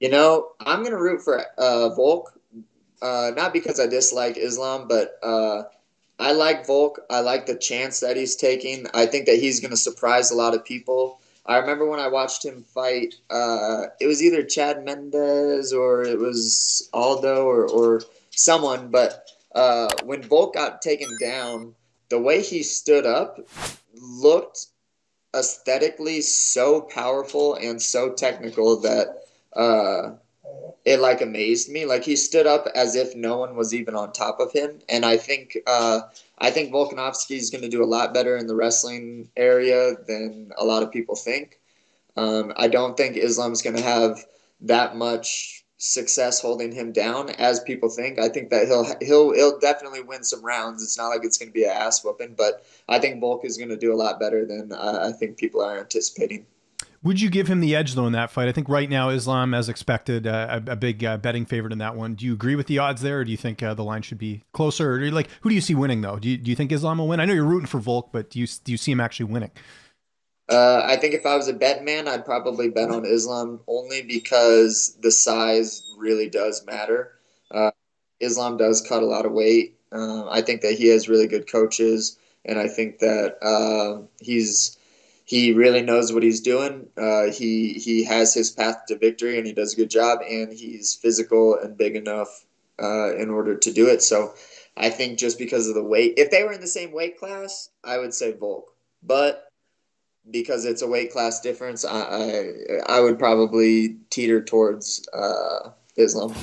You know, I'm gonna root for uh, Volk, uh, not because I dislike Islam, but uh, I like Volk. I like the chance that he's taking. I think that he's gonna surprise a lot of people. I remember when I watched him fight. Uh, it was either Chad Mendes or it was Aldo or, or someone, but uh, when Volk got taken down, the way he stood up looked aesthetically so powerful and so technical that uh, it like amazed me. Like he stood up as if no one was even on top of him, and I think uh, I think Volkanovski is going to do a lot better in the wrestling area than a lot of people think. Um, I don't think Islam's going to have that much success holding him down as people think. I think that he'll he'll he'll definitely win some rounds. It's not like it's going to be an ass whooping, but I think Volk is going to do a lot better than uh, I think people are anticipating. Would you give him the edge though in that fight? I think right now Islam, as expected, uh, a, a, big uh, betting favorite in that one. Do you agree with the odds there, or do you think uh, the line should be closer? Or like, who do you see winning though? Do you, do you think Islam will win? I know you're rooting for Volk, but do you do you see him actually winning? Uh, I think if I was a bet man, I'd probably bet on Islam only because the size really does matter. Uh, Islam does cut a lot of weight. Uh, I think that he has really good coaches, and I think that uh, he's he really knows what he's doing. Uh, he he has his path to victory, and he does a good job. And he's physical and big enough uh, in order to do it. So I think just because of the weight, if they were in the same weight class, I would say Volk. But because it's a weight class difference, I I, I would probably teeter towards uh, Islam.